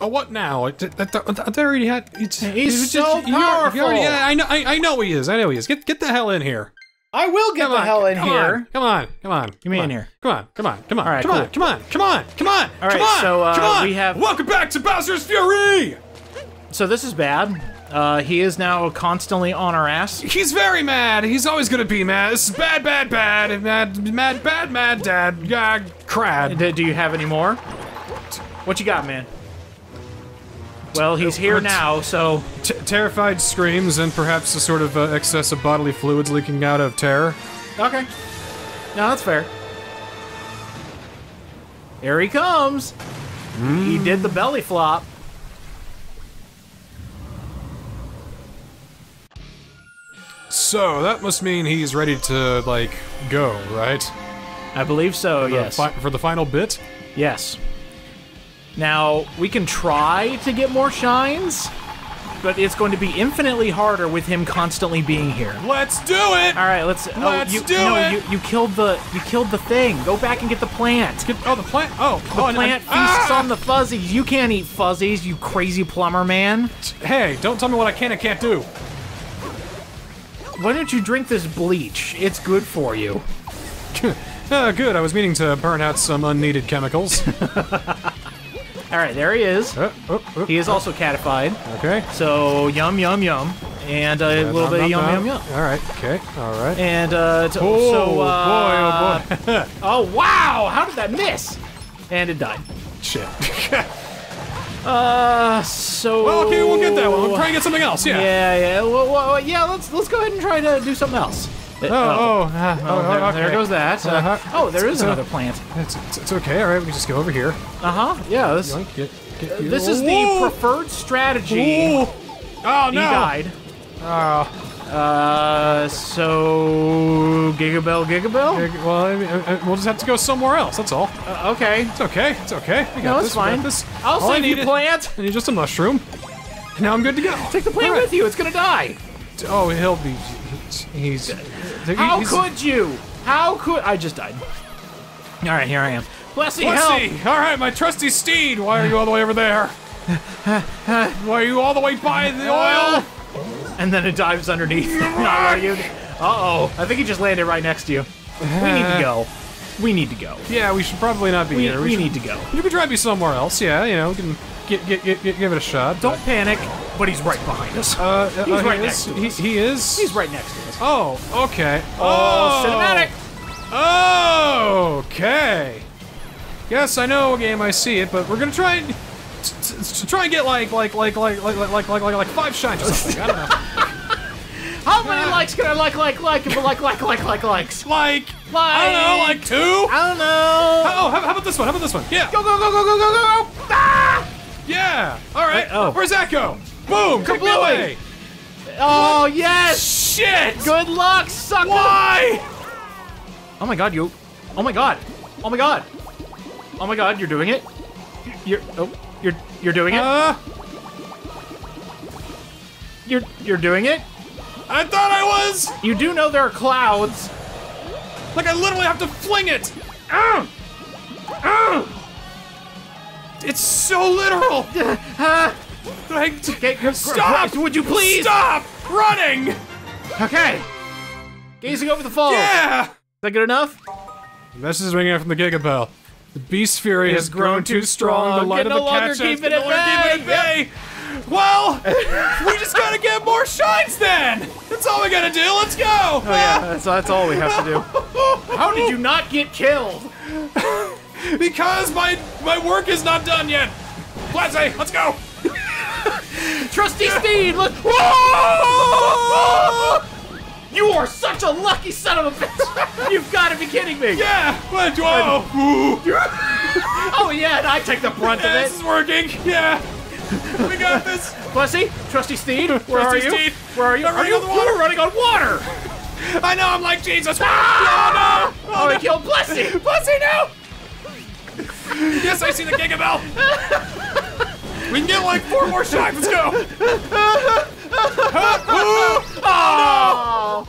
Oh, what now? I, I, I, already had. It's, He's it's so already- you already- powerful. yeah, I know. I, I know he is. I know he is. Get get the hell in here. I will get Come the on, hell in come here. On, come on, come on. Get me in here. Come on, come on, come on. All right, come on, come on, come on, come on, All come on. so, uh, come on. we have- Welcome back to Bowser's Fury. So this is bad. Uh, he is now constantly on our ass. He's very mad. He's always gonna be mad. This is bad, bad, bad, mad, mad, bad, mad, dad. Yeah, crad. Do you have any more? What you got, man? Well, he's here now, so T- terrified screams and perhaps a sort of uh, excess of bodily fluids leaking out of terror. okay. No, that's fair. Here he comes. He did the belly flop. So that must mean he's ready to like go, right? I believe so. The yes. for the final bit. Yes. Now, we can try to get more shines, but it's going to be infinitely harder with him constantly being here. Let's do it. All right, let's. oh, Let's you, do no, it! You, you killed the you killed the thing. Go back and get the plant. Get, oh, the plant. Oh, The oh, plant and- feasts ah! on the fuzzies. You can't eat fuzzies, you crazy plumber man. Hey, don't tell me what I can and can't do. Why don't you drink this bleach? It's good for you. Ah, good. I was meaning to burn out some unneeded chemicals. All right, there he is. Uh, oh, oh, He is also catified. okay. So yum yum yum, and a little Nom, bit of nom, yum nom. yum yum. All right. Okay. All right. And uh, oh so uh, boy! Oh boy! Oh wow! How did that miss? And it died. Shit. Uh, so. well, okay, we'll get that one. We'll try and get something else. Yeah. Yeah, yeah. Well, well, yeah. Let's let's go ahead and try to do something else. Uh, Oh, oh, ah, oh, oh, there, okay. there goes that. Uh, Uh-huh. Oh, there is another plant. It's, it's, it's okay. All right, we can just go over here. Uh huh. Yeah. This, Yoink, Get, get, this is the preferred strategy. Oh no! He died. Oh, Uh, so Gigabell, Gigabell. okay, well, I mean, uh, uh, we'll just have to go somewhere else. That's all. Uh, okay. It's okay. It's okay. We got No, this. it's got fine. this. I'll All I save you, plant. I need just a mushroom. Now I'm good to go. Take the plant right. with you. It's gonna die. Oh, he'll be. He's. How he's, could you? How could I just died? All right, here I am. Plessie, Let's help! All right, my trusty steed. Why are you all the way over there? Why are you all the way by the oil? And then it dives underneath. Not where you. Uh oh. I think he just landed right next to you. We need to go. We need to go. Yeah, we should probably not be We, here. we should, need to go. We could try to be somewhere else. Yeah, you know, we can get, get, get give it a shot. Don't panic, but he's right behind us. Uh, He's uh, right he next is, to us. he is. He's right next to us. Oh, okay. Oh, cinematic! Oh, okay. Yes, I know a game. I see it, but we're gonna try and t- t- to try and get like like like like like like like like like, five shines or something. I don't know. How many likes can I like, like, like, like, like, like, like, likes? Like like I don't know, like two. I don't know. Oh, how, how about this one? How about this one? Yeah, Go, go, go, go, go, go, go, go! Ah! Yeah. All right. Wait, oh. Where's that go? Boom! Kablooey! Oh, yes! Shit! Good luck, sucker! Why? Oh my god, you. Oh my god. Oh my god. Oh my god, you're doing it. You're. Oh, you're. You're doing it. Uh, You're. You're doing it. I thought I was. You do know there are clouds. Like I literally have to fling it. Ah! Ah! It's so literal. Like, Okay, stop! Would you please? Stop running! Okay. Gazing over the falls. Yeah! Is that good enough? The message is ringing out from the Gigabell. The Beast Fury has grown too strong. The light of no the longer catch keep it at longer keep it at bay. Well, we just gotta get more shines then. That's all we gotta do. Let's go. Oh yeah, that's, that's all we have to do. How did you not get killed? Because my my work is not done yet. Blase, let's go. Trusty Steed, look! Whoa! You are such a lucky son of a bitch! You've got to be kidding me! Yeah. What? Whoa. Oh yeah, and I take the brunt Yeah, of it. this is working. Yeah. We got this. Plessie, Trusty Steed, where are Trusty you? Steed. Where are you? Are you? the water. You're running on water! I know. I'm like Jesus. Ah! Oh no. Oh, he killed Plessie! Plessie, no! yes, I see the Gigabell. we can get like four more shots. Let's go. Oh!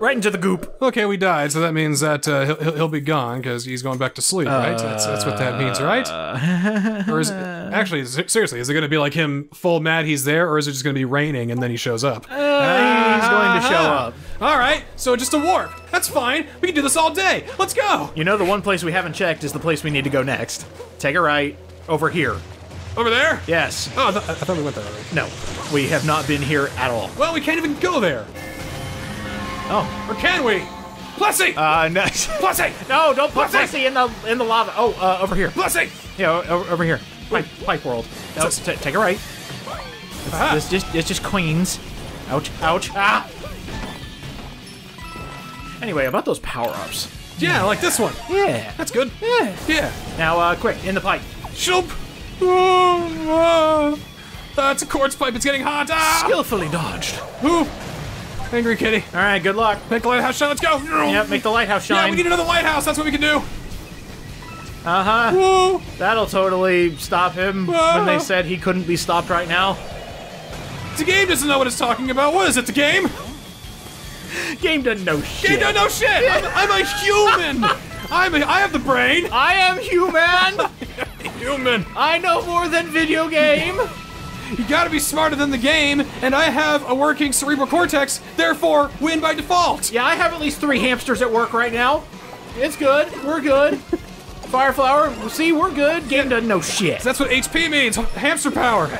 right into the goop. Okay, we died, so that means that uh, he'll, he'll- he'll be gone because he's going back to sleep, right? That's, that's what that means, right? or is it, actually, seriously, is it going to be like him full mad he's there, or is it just going to be raining and then he shows up? Uh, he's going to show up. All right, so just a warp. That's fine. We can do this all day. Let's go. You know, the one place we haven't checked is the place we need to go next. Take a right over here. Over there? Yes. Oh, I, th- I thought we went there already. No, we have not been here at all. Well, we can't even go there. Oh. Or can we? Plessie! Uh, no. Plessie! no, don't put Blessing! Plessie in the in the lava. Oh, uh, over here. Plessie! Yeah, o- o- over here. Pipe, pipe world. No, t- take a right. Aha. It's just it's just Queens. Ouch! Ouch! Ah! Anyway, about those power ups. Yeah, like this one. Yeah. That's good. Yeah. Yeah. Now, uh, quick, in the pipe. Shoop! Oh, That's a quartz pipe. It's getting hot. Ah! Skillfully dodged. Ooh. Angry kitty. All right, good luck. Make the lighthouse shine. Let's go. Yep, make the lighthouse shine. Yeah, we need another lighthouse. That's what we can do. uh huh. That'll totally stop him when they said he couldn't be stopped right now. The game doesn't know what it's talking about. What is it? The game? Game doesn't know shit. Game don't know shit. I'm, I'm a human. I'm a, I have the brain. I am human. Human. I know more than video game. You gotta be smarter than the game, and I have a working cerebral cortex, therefore win by default. Yeah, I have at least three hamsters at work right now. It's good. We're good. Fireflower, see, we're good. Game doesn't know shit. That's what HP means. Hamster power.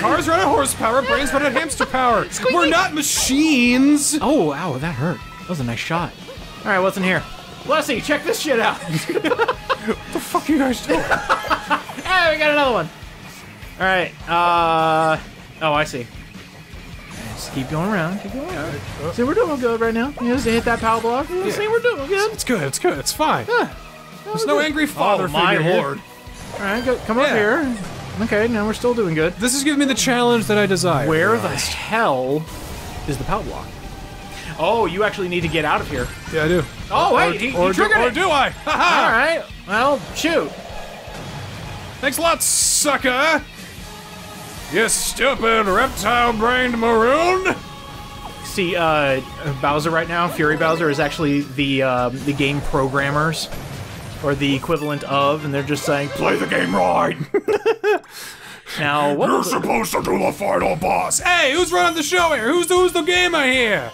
Cars run on horsepower, brains run on hamster power. We're not machines. Oh, ow, that hurt. That was a nice shot. All right, what's in here? Plessie, check this shit out. What the fuck you guys doing? hey, we got another one. All right. Uh. Oh, I see. Just keep going around. Keep going around. See, we're doing good right now. You just hit that power block. You See, we're doing good. It's good. It's good. It's fine. There's no angry father Oh, my figure here. lord. All right, go, come Yeah. up here. Okay, now we're still doing good. This is giving me the challenge that I desire. Where the hell is the power block? Oh, you actually need to get out of here. Yeah, I do. Oh, or, wait, he, he or, do, triggered or it. do I? All Haha! right. Well, shoot. Thanks a lot, sucker. You stupid reptile-brained maroon. See, uh, Bowser right now, Fury Bowser is actually the um, the game programmers, or the equivalent of, and they're just saying, Play the game right. now what? it- supposed to do the final boss. Hey, who's running the show here? Who's the, who's the gamer here?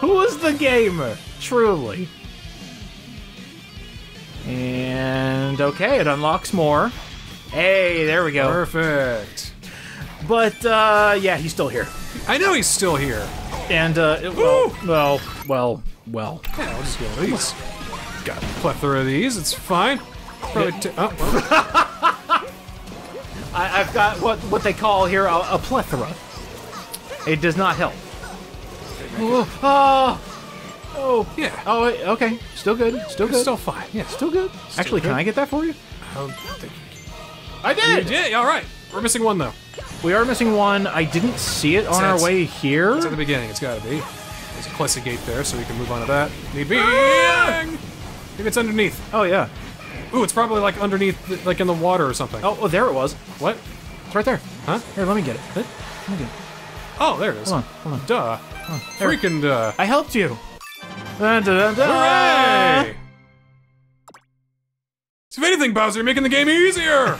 Who is the gamer? Truly. And okay, it unlocks more. Hey, there we go. Perfect. But uh, yeah, he's still here. I know he's still here. And uh, it- well, well, well, well. Yeah, I'll just these. Got a plethora of these. It's fine. Probably t- oh, well, I, I've got what what they call here a, a plethora. It does not help. Oh, oh, oh, yeah. oh, okay, still good, still It's good, still fine. Yeah. still good. Actually, can. I get that for you? I don't think I you did. All right. We're missing one though. We are missing one. I didn't see it on our way here. It's at the beginning. It's got to be. There's a classic gate there, so we can move on to that. Need ah! be. Maybe it's underneath. Oh yeah. Ooh, it's probably like underneath, like in the water or something. Oh, oh, there it was. What? It's right there. Huh? Here, let me get it. Let me get it. Oh, there it is. Hold on, hold on. Duh. Freaking duh. I helped you. Dun, dun, dun, dun. Hooray! So if anything, Bowser, you're making the game easier.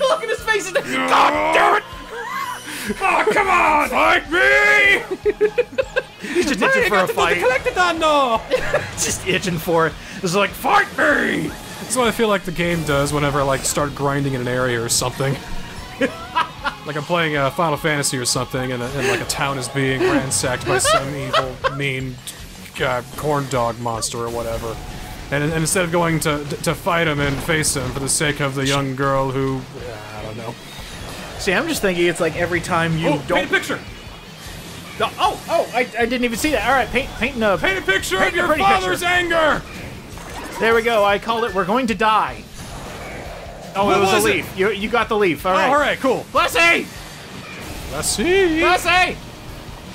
Look at his face. God damn it! Oh, come on! Fight me! He's just itching for a fight. Collectodon, no! Just itching for it. It's like fight me. That's what I feel like the game does whenever I like start grinding in an area or something. like I'm playing uh, Final Fantasy or something, and, and like a town is being ransacked by some evil, mean, uh, corn dog monster or whatever. And, and instead of going to to fight him and face him for the sake of the young girl who, uh, I don't know. See, I'm just thinking it's like every time you don't Oh, paint a picture. Oh, oh, oh, I, I didn't even see that. All right, paint, painting a. Uh, paint a picture Paint of your father's picture. anger. There we go. I called it. We're going to die. Oh, What it was, was a it? leaf. You, you got the leaf. All Oh, right. all right, cool. Plessie! See. Plessie!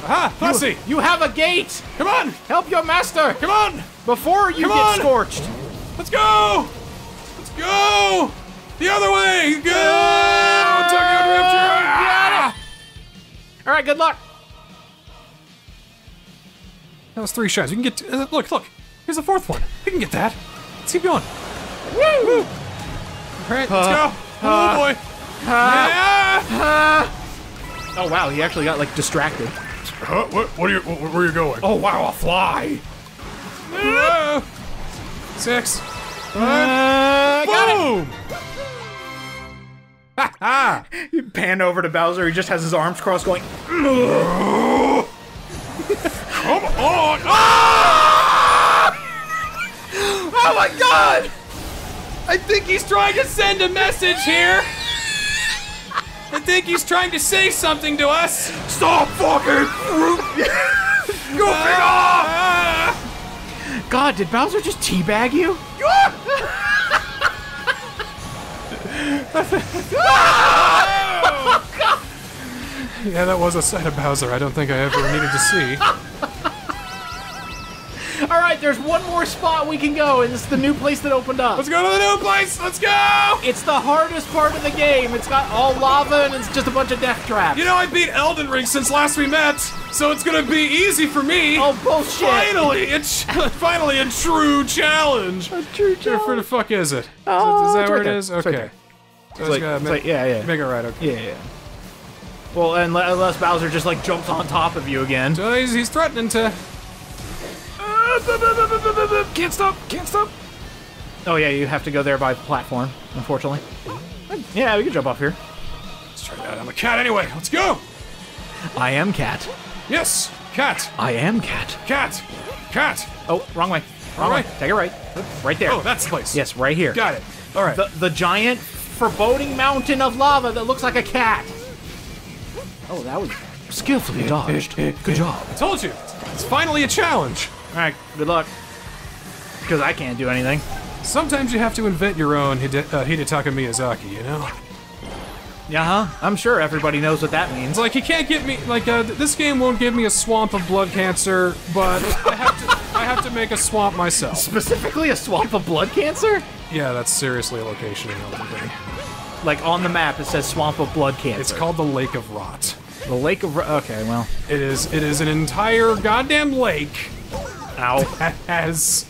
Aha, let's see. You have a gate. Come on, Help your master come on. before you Come get on. scorched. Let's go! Let's go! The other way! Go! Ah! Tokyo Drift! Got it. All right. Good luck. That was three shots. We can get. To, uh, look, look. Here's the fourth one. We can get that. Let's keep going. Woo! All right, let's Uh, go. oh boy. yeah. Oh wow, he actually got like distracted. Huh? What? What are you? Where, where are you going? Oh wow, a fly. Uh, six. Uh, got it. Boom! Ha ha! Pan over to Bowser. He just has his arms crossed, going. Come on! Ah! Oh my god! I think he's trying to send a message here. I think he's trying to say something to us. Stop fucking! Goofing off! God, did Bowser just teabag you? Yeah, that was a sight of Bowser I don't think I ever needed to see. All right, there's one more spot we can go, and it's the new place that opened up. Let's go to the new place. Let's go. It's the hardest part of the game. It's got all lava and it's just a bunch of death traps. You know, I beat Elden Ring since last we met, so it's gonna be easy for me. oh bullshit! Finally, it's finally a true challenge. A true challenge. Where the fuck is it? Oh, is, Oh, it, is that it's where right it there. is? It's right Okay. there. It's like, gotta it's like, yeah, yeah, make it right. Okay. yeah, yeah. Well, unle- unless Bowser just like jumps on top of you again. So he's, he's threatening to. Can't stop! Can't stop! Oh yeah, you have to go there by platform, unfortunately. Yeah, we can jump off here. Let's try that. I'm a cat anyway. Let's go. I am cat. Yes, cat, I am cat. cat, cat. Oh, wrong way. Wrong Right. way. Take it right. Right there. Oh, that's the place. yes, right here. Got it. All right. The the giant foreboding mountain of lava that looks like a cat. Oh, that was skillfully dodged. Good job. I told you. It's finally a challenge. All right, good luck. Because I can't do anything. Sometimes you have to invent your own Hide- uh, Hidetaka Miyazaki, you know? Yeah, huh? I'm sure everybody knows what that means. Like, he can't get me, like, uh, th- this game won't give me a swamp of blood cancer, but I have to, I have to make a swamp myself. Specifically, a swamp of blood cancer. Yeah, that's seriously a location in Elden. Like on the map, it says swamp of blood cancer. It's called the Lake of Rot. the Lake of. Ro- Okay, well. It is, it is an entire goddamn lake Ow. has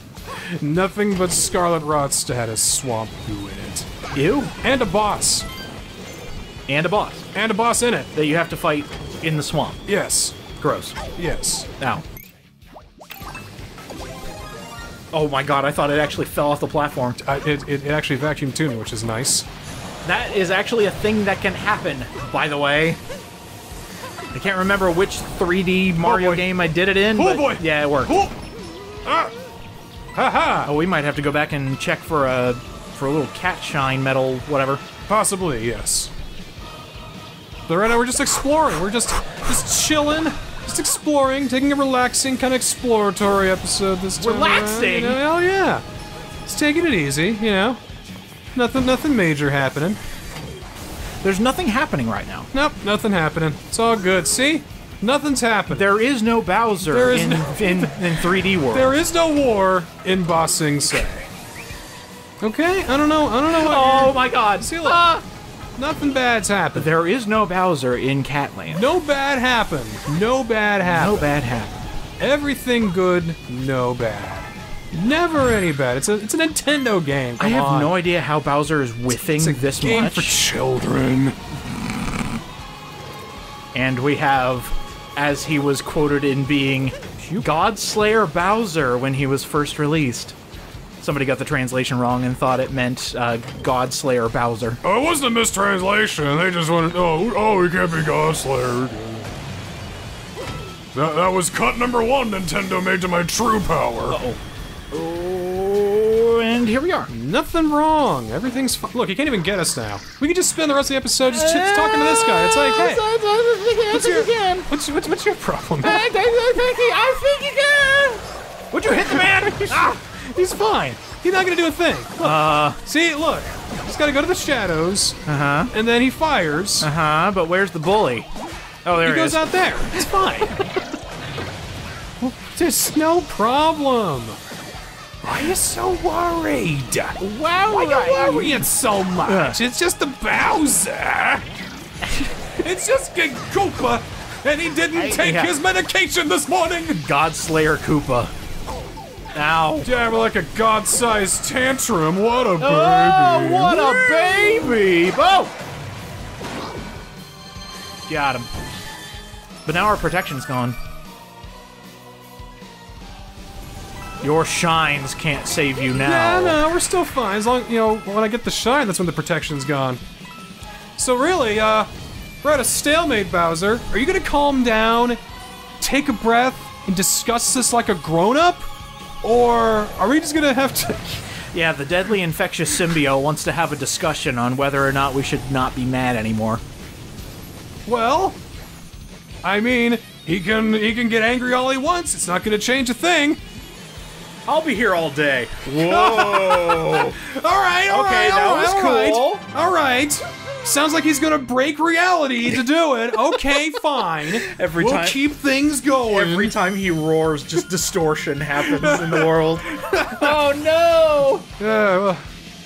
nothing but scarlet rot status swamp goo in it. Ew. And a boss. And a boss And a boss in it. that you have to fight in the swamp. Yes. Gross. Yes. Ow. Oh my god, I thought it actually fell off the platform. I, it, it, it actually vacuumed to me, which is nice. That is actually a thing that can happen, by the way. I can't remember which 3D Mario oh boy. game I did it in. Oh but boy. Yeah, it worked. Oh! Ah! Ha ha! Oh, we might have to go back and check for a for a little cat shine metal, whatever. Possibly, yes. But right now we're just exploring. We're just just chilling, just exploring, taking a relaxing kind of exploratory episode this time. around, Relaxing? you know? Hell yeah. Just taking it easy, you know. Nothing nothing major happening. There's nothing happening right now. Nope, nothing happening. It's all good. See? Nothing's happened. There is no Bowser There is in, no- in in 3D world. There is no war in Ba Sing Se. Okay? I don't know. I don't know what oh my god. See, look. Ah! Nothing bad's happened. There is no Bowser in Catland. No bad happened. No bad happened. No bad happened. Everything good, no bad. Never any bad. It's a it's a Nintendo game. I have on. no idea how Bowser is whiffing It's a this game much. for children. and we have, as he was quoted in being Godslayer Bowser when he was first released. Somebody got the translation wrong and thought it meant uh, Godslayer Bowser. Oh, it wasn't a mistranslation. They just wanted. Oh, oh, he can't be Godslayer. That, that was cut number one Nintendo made to my true power. Oh, and here we are. Nothing wrong. Everything's fine. Look, he can't even get us now. We can just spend the rest of the episode just, just talking to this guy. It's like, hey, what's your, what's, what's, what's your problem? I think you can. Would you hit the man? ah, he's fine. He's not gonna do a thing. Look, Uh, see, look. He's gotta go to the shadows, uh huh. and then he fires. Uh huh. But where's the bully? Oh, there he he goes is. out there. It's fine. Well, There's no problem. Why are you so worried? Wow. Why are you worrying so much? It's just the Bowser. it's just King Koopa and he didn't I- take yeah. his medication this morning. Godslayer Koopa. Ow. Yeah, we're like a god-sized tantrum. What a oh, baby. Oh, what a baby! Oh! Got him. But now our protection's gone. Your shines can't save you now. No, no, we're still fine. As long, you know, when I get the shine, that's when the protection's gone. So really, uh, we're at a stalemate, Bowser. Are you gonna calm down, take a breath, and discuss this like a grown-up? Or are we just gonna have to... Yeah, the deadly infectious symbiote wants to have a discussion on whether or not we should not be mad anymore. Well, I mean, he can he can get angry all he wants. It's not gonna change a thing. I'll be here all day. Whoa! All right, all Okay, right, that all was right, all right. cool. All right. Sounds like he's gonna break reality to do it. Okay, fine. Every we'll time- keep things going. Every time he roars, just distortion happens in the world. oh no! Yeah, well,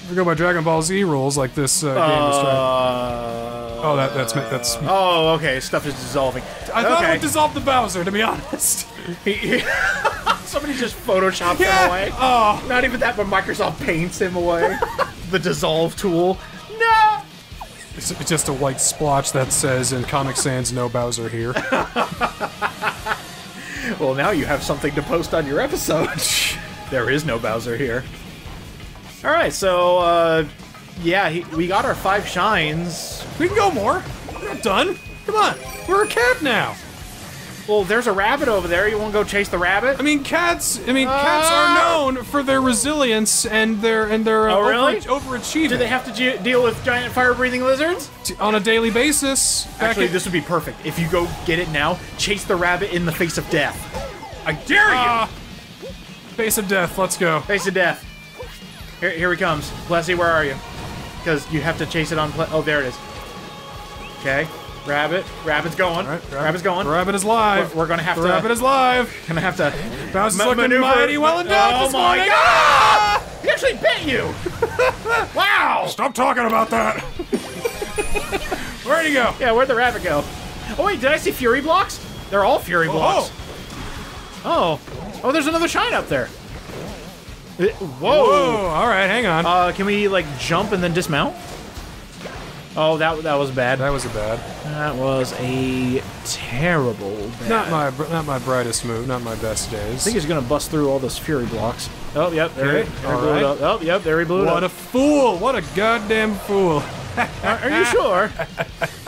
we go by Dragon Ball Z rules like this uh, game is trying. Uh, Oh, that that's that's. Oh, okay. Stuff is dissolving. I thought it okay. would dissolve the Bowser, to be honest. Somebody just photoshopped Yeah. him away. Oh, Not even that, but Microsoft paints him away. the dissolve tool. No. it's just a white splotch that says in Comic Sans, "No Bowser here." Well, now you have something to post on your episode. there is no Bowser here. All right, so uh, yeah, he, we got our five shines. we can go more. We're not done. Come on, we're a cat now. Well, there's a rabbit over there. You want to go chase the rabbit? I mean, cats. I mean, cats are known for their resilience and their and their uh, Oh, really? over, overachieving Do they have to deal with giant fire-breathing lizards? on a daily basis. Actually, this would be perfect. If you go get it now, chase the rabbit in the face of death. I dare you! Ah, face of death. Let's go. Face of death. Here, here he comes. Plessie, where are you? Because you have to chase it on. Ple- oh, there it is. Okay, rabbit. Rabbit's going. Right, Rabbit's going. Rabbit is live. We're- we're gonna have the to- rabbit is live. Gonna have to. Bowser's ma- looking maneuver- mighty well endowed Oh this my morning. god! Ah! He actually bit you. wow. Stop talking about that. Where'd he go? Yeah, where'd the rabbit go? Oh wait, did I see fury blocks? They're all fury oh, blocks. Oh. Oh. Oh, there's another shine up there. Uh, Whoa. Whoa! All right, hang on. Uh, can we like jump and then dismount? Oh, that that was bad. that was a bad. That was a terrible. Bad. Not my not my brightest move. Not my best days. I think he's gonna bust through all those fury blocks. Oh, yep, there, Okay, he, there he blew right. it up. Oh, yep, there he blew it what a fool! What a goddamn fool! Are, are you sure?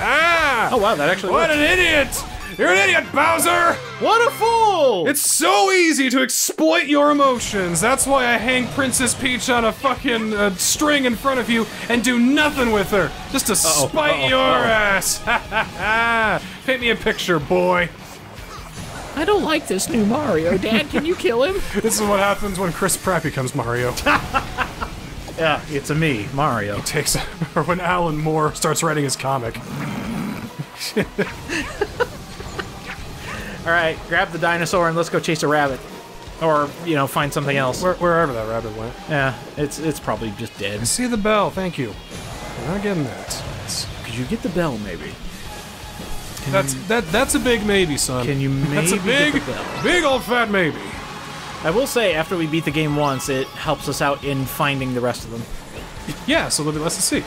Ah! Oh wow, that actually. What worked. an idiot! You're an idiot, Bowser! What a fool! It's so easy to exploit your emotions. That's why I hang Princess Peach on a fucking uh, string in front of you and do nothing with her, just to spite uh-oh, your uh-oh. ass. Ha ha ha! Paint me a picture, boy. I don't like this new Mario. Dad, can you kill him? This is what happens when Chris Pratt becomes Mario. yeah, it's a me, Mario. Takes, or when Alan Moore starts writing his comic. All right, grab the dinosaur and let's go chase a rabbit, or you know, find something else. Where, wherever that rabbit went. Yeah, it's it's probably just dead. See the bell, thank you. We're not getting that. It's- Could you get the bell, maybe? That's that. That's a big maybe, son. Can you That's a maybe big, get the bell? big old fat maybe. I will say, after we beat the game once, it helps us out in finding the rest of them. Yeah, so there'll be less to see.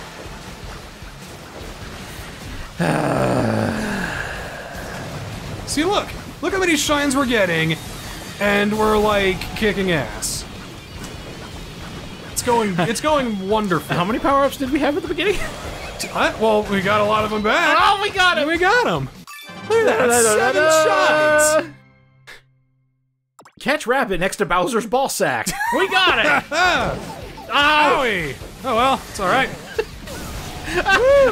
see, look, look how many shines we're getting, and we're like kicking ass. It's going, it's going wonderful. How many power-ups did we have at the beginning? Uh, well, we got a lot of them back. oh, we got And we got them. Look at that, seven shines. Catch rabbit next to Bowser's ball sack. We got it. Ah, owie. Oh well, it's all right.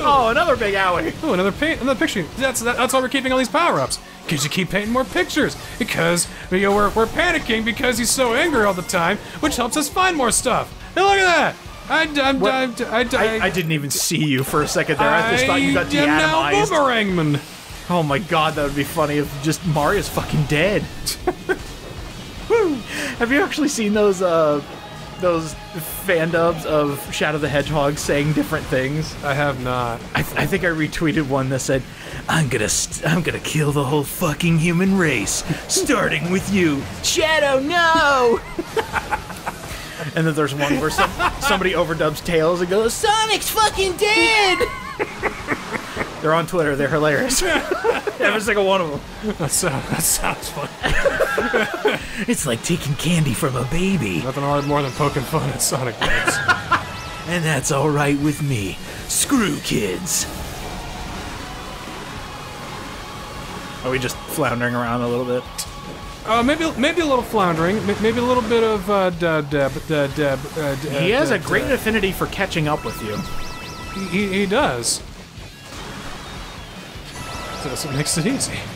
Oh, another big owie. Oh, another paint, another picture. That's that, that's why we're keeping all these power ups. Because you keep painting more pictures. Because you know, we're we're panicking because he's so angry all the time, which helps us find more stuff. And look at that. I I I I, I, I didn't even see you for a second there. I just thought you got now deatomized. boomerangman. Oh my god, that would be funny if just Mario's fucking dead. Have you actually seen those uh those fan dubs of Shadow the Hedgehog saying different things? I have not. I, th- I think I retweeted one that said, "I'm gonna st- I'm gonna kill the whole fucking human race, starting with you, Shadow. No." and then there's one where some, somebody overdubs Tails and goes, "Sonic's fucking dead." They're on Twitter. They're hilarious. Every single one of them. That sounds, that sounds fun. It's like taking candy from a baby, Nothing hard more than poking fun at Sonic games. and that's all right with me. Screw kids. Are we just floundering around a little bit? Uh, maybe maybe a little floundering, maybe a little bit of uh, dab, dab, dab, dab, uh, d- He uh, has a great dab. affinity for catching up with you. He, he, he does. So so it makes it easy.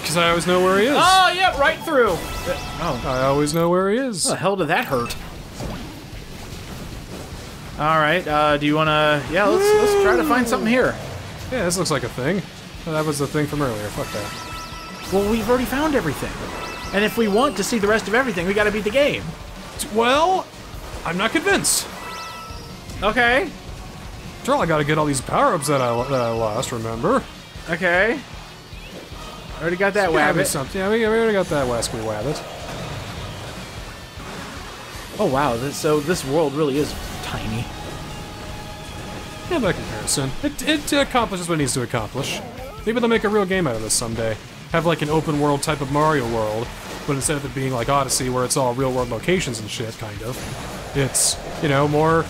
Because I always know where he is. Oh, yeah, right through. Oh, I always know where he is. how the hell did that hurt? All right, uh, do you want to? Yeah, let's let's try to find something here. Yeah, this looks like a thing. Oh, that was the thing from earlier. Fuck that. Well, we've already found everything, and if we want to see the rest of everything, we got to beat the game. Well, I'm not convinced. Okay. After all, I gotta get all these power-ups that I, that I lost, remember? Okay. Already got that wabbit. something. Yeah, we, we already got that Wasky Wabbit. Oh wow, this, so this world really is tiny. Yeah, by comparison. It, it accomplishes what it needs to accomplish. Maybe they'll make a real game out of this someday. Have like an open world type of Mario world, but instead of it being like Odyssey, where it's all real world locations and shit, kind of, it's, you know, more,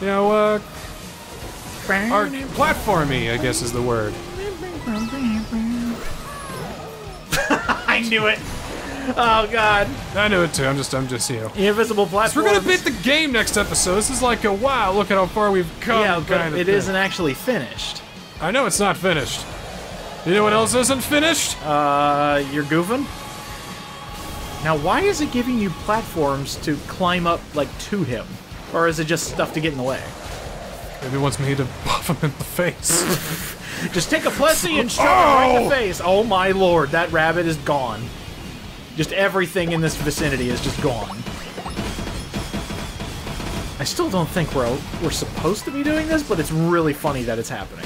you know, uh, art platformy, I guess is the word. I knew it. Oh god, I knew it too. I'm just, I'm just, you know. invisible platform. We're gonna beat the game next episode. This is like a wow, look at how far we've come Yeah, but it isn't actually finished. I know it's not finished. You know what else isn't finished? Uh, you're goofing. Now, why is it giving you platforms to climb up like to him, or is it just stuff to get in the way? Maybe it wants me to buff him in the face. Just take a plessie and shove it right in Oh! the face. Oh my lord, that rabbit is gone. Just everything in this vicinity is just gone. I still don't think we're we're supposed to be doing this, but it's really funny that it's happening.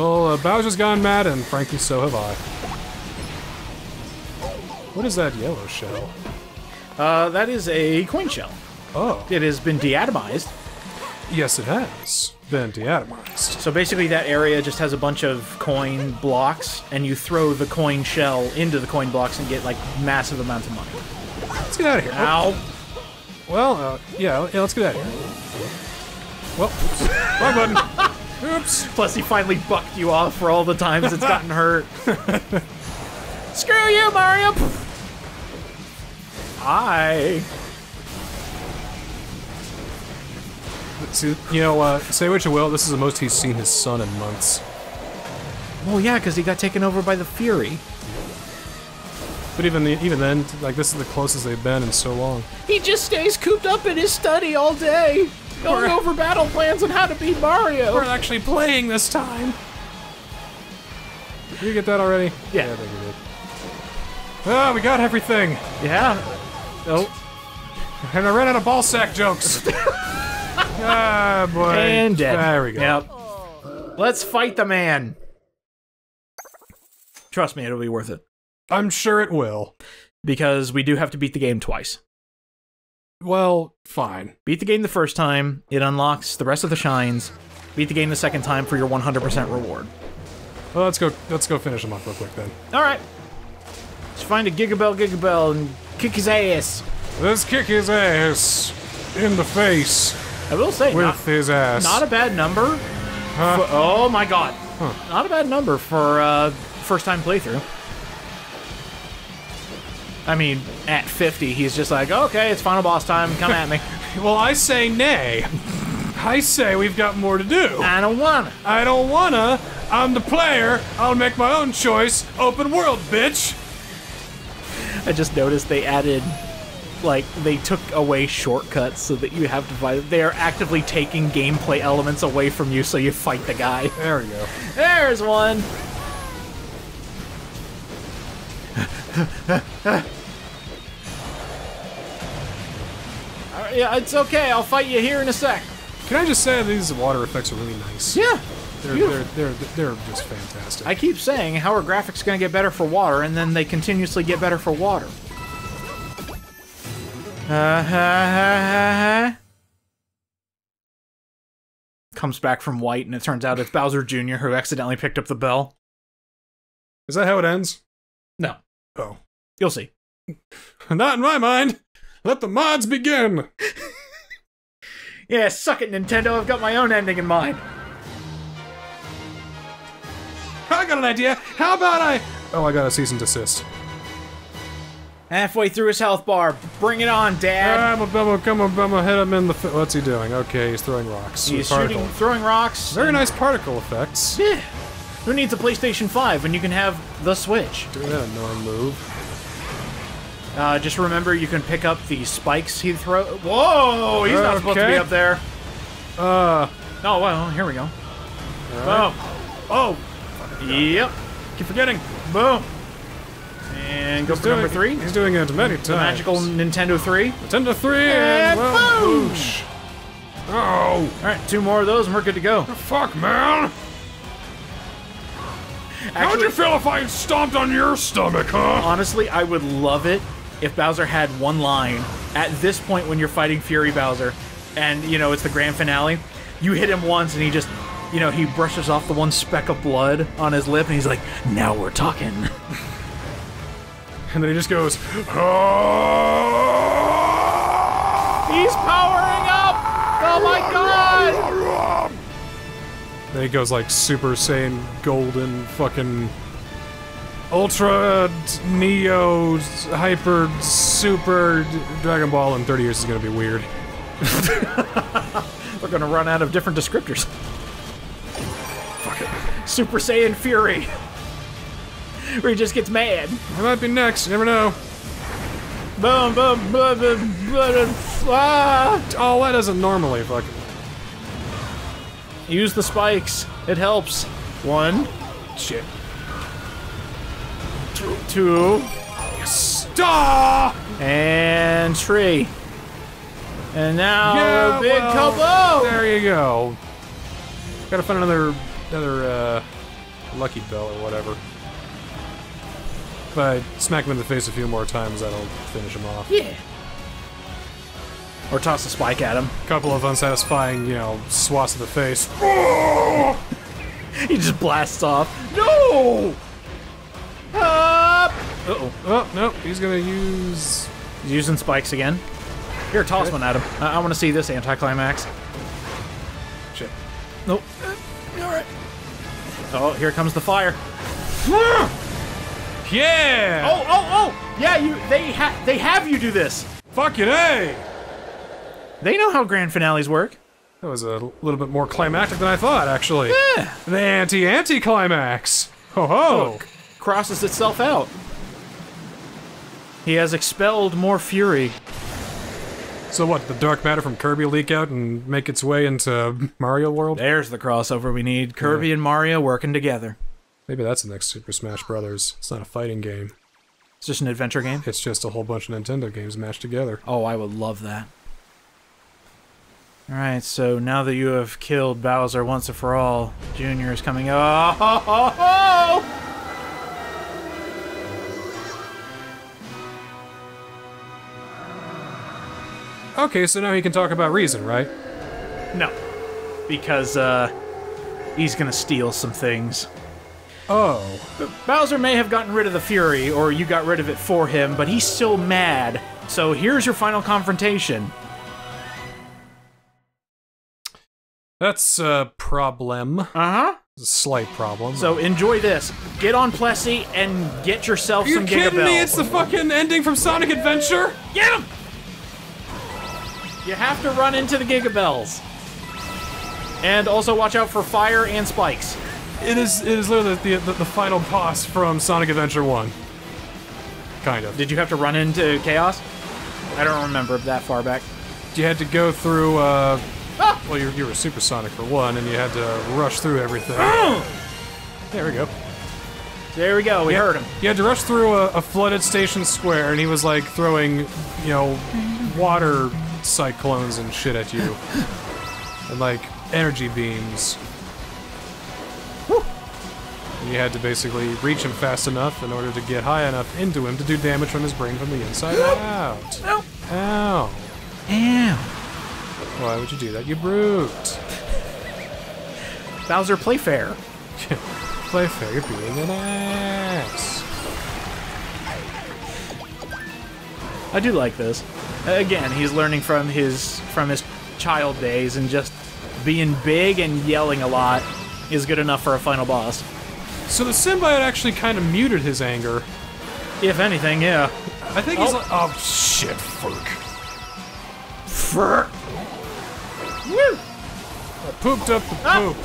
Well, uh, Bowser's gone mad, and frankly, so have I. What is that yellow shell? Uh, that is a coin shell. Oh, It has been deatomized. yes, it has been deatomized. So basically, that area just has a bunch of coin blocks, and you throw the coin shell into the coin blocks and get like massive amounts of money. Let's get out of here. Ow! well, uh, yeah, yeah, let's get out of here. Well, wrong button. Oops. Plus, he finally bucked you off for all the times it's gotten hurt. Screw you, Mario! Hi. See, you know, uh, say what you will, this is the most he's seen his son in months. Well, yeah, because he got taken over by the Fury. But even the, even then, like this is the closest they've been in so long. He just stays cooped up in his study all day, going We're- over battle plans on how to beat Mario. We're actually playing this time. Did you get that already? Yeah. yeah I think we did. Ah, we got everything. Yeah. Oh, And I ran out of ball sack jokes. ah, boy. and dead. There we go. Yep. Let's fight the man. Trust me, it'll be worth it. I'm sure it will. Because we do have to beat the game twice. Well, fine. Beat the game the first time, it unlocks the rest of the shines. Beat the game the second time for your 100% reward. Well, let's go. Let's go finish him up real quick then. All right. Let's find a Gigabell Gigabell and kick his ass. Let's kick his ass in the face I will say, with not, his ass. not a bad number. Huh? for- oh my god. Not a bad number for uh, first time playthrough. I mean, at 50, he's just like, okay, it's final boss time, come at me. well, I say nay. I say we've got more to do. I don't wanna. I don't wanna. I'm the player. I'll make my own choice. Open world, bitch. I just noticed they added, like, they took away shortcuts so that you have to fight. They are actively taking gameplay elements away from you so you fight the guy. There we go. There's one. Uh, yeah, it's okay. I'll fight you here in a sec. Can I just say these water effects are really nice? Yeah. They're, they're, they're, they're just fantastic. I keep saying how are graphics going to get better for water, and then they continuously get better for water. Uh, ha, ha, ha, ha. Comes back from white, and it turns out it's Bowser Jr. who accidentally picked up the bell. Is that how it ends? Oh. you'll see. Not in my mind. Let the mods begin. Yeah, suck it, Nintendo. I've got my own ending in mind. I got an idea. How about I... Oh, I got a cease and desist. Halfway through his health bar. Bring it on, Dad. Come on, come on, come on, on, hit him in the... What's he doing? Okay, he's throwing rocks. He's Particle. shooting, throwing rocks. Very nice particle effects. Yeah. Who needs a PlayStation 5 when you can have the Switch? Doing that annoying move. Uh, just remember, you can pick up the spikes he throw. Whoa! He's not supposed to be up there. Uh, Oh well, here we go. alright. Oh, oh, yep. keep forgetting. Boom. And go He's for number three. He's doing it many times. The magical Nintendo 3. Nintendo 3 And and, well, boom! boosh. Oh, Alright, two more of those and we're good to go. fuck, man. How'd you feel if I stomped on your stomach, huh? honestly, I would love it if Bowser had one line at this point when you're fighting Fury Bowser, and you know it's the grand finale. You hit him once, and he just, you know, he brushes off the one speck of blood on his lip, and he's like, "Now we're talking." And then he just goes, oh! He's powering up! Oh my god! Then he goes like Super Saiyan Golden fucking Ultra Neo Hyper Super Dragon Ball in 30 years is gonna be weird. We're gonna run out of different descriptors. Fuck it. Super Saiyan Fury. Where he just gets mad. I might be next, you never know. Boom, boom, boom, boom, boom, ah! Oh, that doesn't normally fucking. Use the spikes. It helps. One, Shit. two, Stop! and three. And now Yeah, a big well! There you go. Gotta find another, another, uh, lucky bell or whatever. If I smack him in the face a few more times, that'll finish him off. Yeah. Or toss a spike at him. couple of unsatisfying, you know, swats to the face. He just blasts off. No! Up! Uh-oh. Oh, no, he's gonna use... He's using spikes again. Here, toss Okay. one at him. I, I want to see this anticlimax. Shit. Nope. Alright. Oh, here comes the fire. Yeah! Oh, oh, oh! Yeah, you. They ha- They have you do this. Fucking A! They know how grand finales work. That was a little bit more climactic than I thought, actually. Yeah. The anti-anti-climax! Ho ho! Crosses itself out. He has expelled more fury. So what, the dark matter from Kirby leak out and make its way into Mario World? There's the crossover we need. Kirby and Mario working together. Maybe that's the next Super Smash Brothers. It's not a fighting game. It's just an adventure game. It's just a whole bunch of Nintendo games mashed together. Oh, I would love that. Alright, so now that you have killed Bowser once and for all, Junior is coming. Oh, ho, ho, ho! Okay, so now he can talk about reason, right? No. Because, uh, he's gonna steal some things. Oh. Bowser may have gotten rid of the Fury, or you got rid of it for him, but he's still mad. So here's your final confrontation. That's a problem. Uh huh. A slight problem. So enjoy this. Get on Plessie and get yourself Are you some kidding Gigabells. me? It's the fucking ending from Sonic Adventure? Get him! You have to run into the Gigabells. And also watch out for fire and spikes. It is. It is literally the, the the final boss from Sonic Adventure One. Kind of. Did you have to run into Chaos? I don't remember that far back. You had to go through. Uh! Well, you, you were Super Sonic for one, and you had to rush through everything. There we go. There we go, we heard him. You had to rush through a, a flooded station square, and he was like throwing, you know, water cyclones and shit at you. and like energy beams. And you had to basically reach him fast enough in order to get high enough into him to do damage from his brain from the inside out. Nope. Ow. Ow. Why would you do that, you brute? Bowser play fair. Play fair, you're being an ass. I do like this. Again, he's learning from his from his child days and just being big and yelling a lot is good enough for a final boss. So the symbiote actually kind of muted his anger. If anything, yeah. I think he's Oh. like, oh shit, fuck. Fur. Woo! I pooped up the Ah. poop.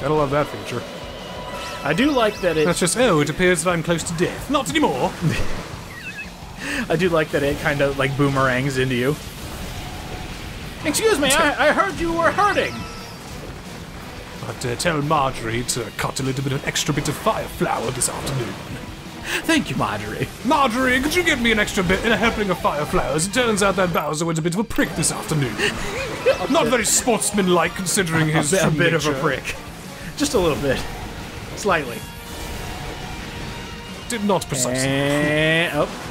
Gotta love that feature. I do like that it. That's just, oh, it appears that I'm close to death. Not anymore. I do like that it kind of like boomerangs into you. Excuse me, I, I heard you were hurting. But uh, tell Marjorie to cut a little bit of extra bit of fire flower this afternoon. Thank you, Marjorie. Marjorie, could you get me an extra bit in a helping of fire flowers? It turns out that Bowser was a bit of a prick this afternoon. Not very sportsmanlike considering his A true bit of a prick. Just a little bit. Slightly. Did not precisely. And, oh.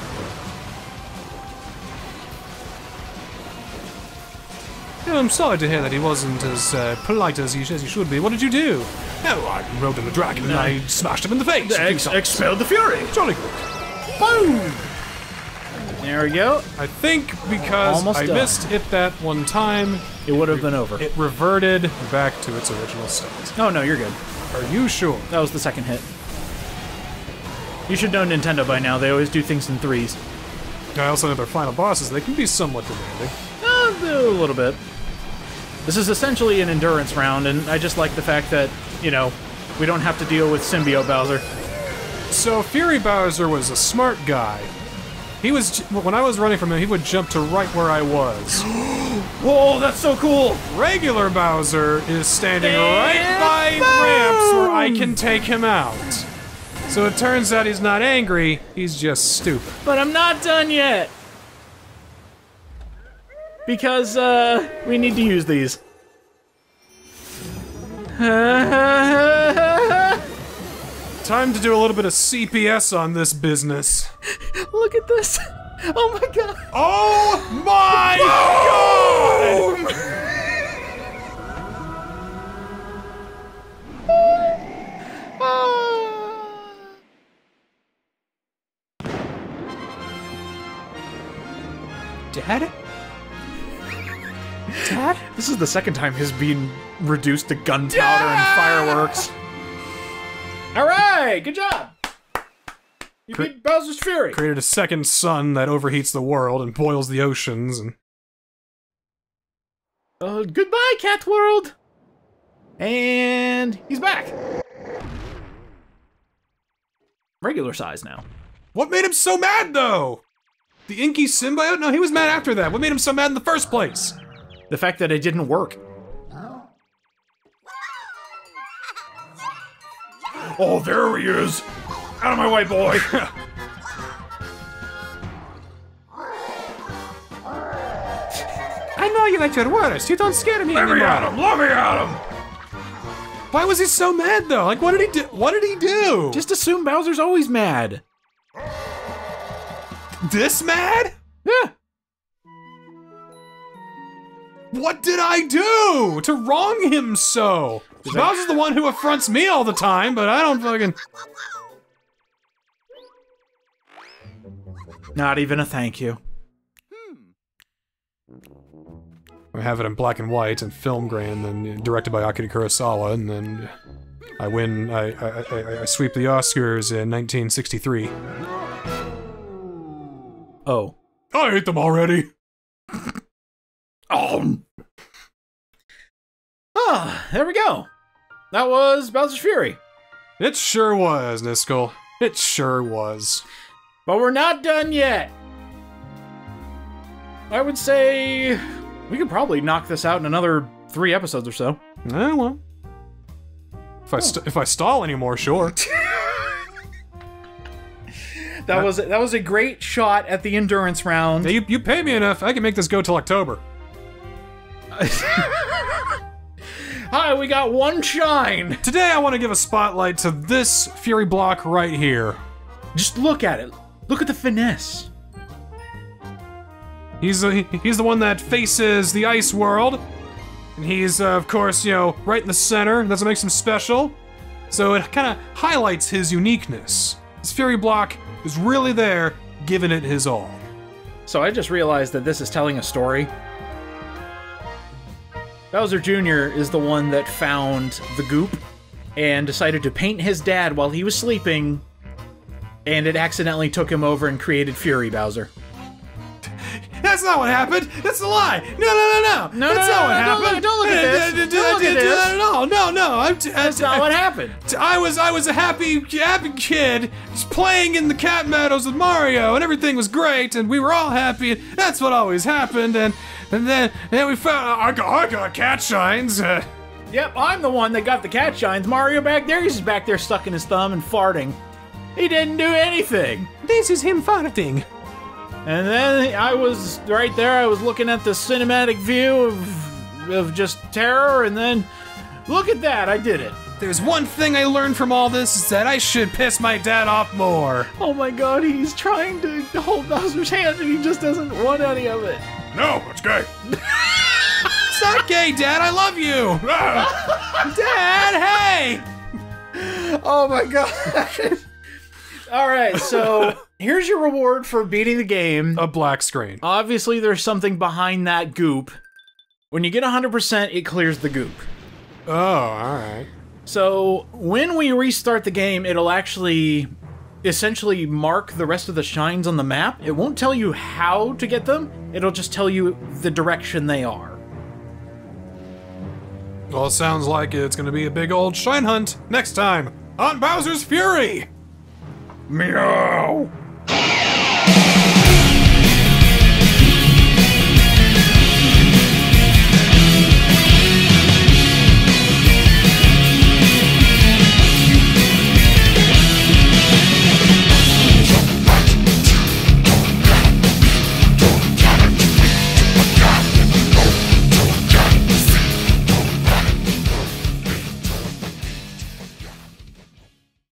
Yeah, I'm sorry to hear that he wasn't as uh, polite as he, as he should be. What did you do? Oh, I rode in a dragon and I smashed him in the face. a few Ex- expelled the fury. Jolly good. Boom! There we go. I think because Almost I done. missed it that one time, It would have been over. it reverted back to its original state. Oh no, you're good. Are you sure? That was the second hit. You should know Nintendo by now. They always do things in threes. I also know their final bosses, they can be somewhat demanding. Uh, a little bit. This is essentially an endurance round, and I just like the fact that, you know, we don't have to deal with Symbiote Bowser. So Fury Bowser was a smart guy. He was when I was running from him, he would jump to right where I was. Whoa, that's so cool! Regular Bowser is standing right by boom! ramps where I can take him out. So it turns out he's not angry, he's just stupid. But I'm not done yet! Because, uh, we need to use these. Time to do a little bit of CPS on this business. Look at this! Oh my god! Oh my god! Dad? Dad? This is the second time he's been reduced to gunpowder and fireworks. Alright, good job! You Cre- beat Bowser's Fury! Created a second sun that overheats the world and boils the oceans and Uh, goodbye, Cat World! And he's back! Regular size now. What made him so mad though? The inky symbiote? No, he was mad after that. What made him so mad in the first place? The fact that it didn't work. Oh, there he is! Out of my way, boy! I know you at your worst. You don't scare me Let anymore. Let me at him! Why was he so mad though? Like, what did he do? What did he do? Just assume Bowser's always mad. this mad? Yeah. What did I do to wrong him so? Bowser's the one who affronts me all the time, but I don't fucking. Not even a thank you. Hmm. I have it in black and white and film grain, and then uh, directed by Akira Kurosawa, and then uh, I win. I I, I, I sweep the Oscars in 1963. Oh. I hate them already. Oh. Ah, there we go. That was Bowser's Fury. It sure was, Niskel. It sure was. But we're not done yet. I would say we could probably knock this out in another three episodes or so. Eh, well. If I st- if I stall anymore, sure. That was that was a great shot at the endurance round. You, you pay me enough, I can make this go till October. Hi, we got one shine. Today I want to give a spotlight to this Fury block right here. Just look at it. Look at the finesse. He's the, he's the one that faces the ice world. And he's, uh, of course, you know, right in the center. That's what makes him special. So it kind of highlights his uniqueness. His Fury block is really there, giving it his all. So I just realized that this is telling a story. Bowser Jr. is the one that found the goop and decided to paint his dad while he was sleeping, and it accidentally took him over and created Fury Bowser. That's not what happened. That's a lie. No, no, no, no. No, That's no, not no, what no, happened. don't look- uh, uh, don't uh, look at this. Don't look at didn't do this. that at all. No, no. I'm. T- That's not what happened. I was I was a happy happy kid just playing in the cat meadows with Mario and everything was great and we were all happy and that's what always happened and and then then we found I got I got cat shines. Uh, Yep, I'm the one that got the cat shines. Mario back there, he's back there sucking his thumb and farting. He didn't do anything. this is him farting. And then I was right there, I was looking at the cinematic view of, of just terror, and then look at that, I did it. There's one thing I learned from all this is that I should piss my dad off more. Oh my god, he's trying to hold Bowser's hand and he just doesn't want any of it. No, it's gay. it's not gay, Dad. I love you. Ah. Dad, hey. Oh my god. Alright, so here's your reward for beating the game. A black screen. Obviously, there's something behind that goop. When you get 100%, it clears the goop. Oh, all right. So when we restart the game, it'll actually essentially mark the rest of the shines on the map. It won't tell you how to get them, it'll just tell you the direction they are. Well, it sounds like it's gonna be a big old shine hunt next time on Bowser's Fury. Meow.